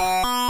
Música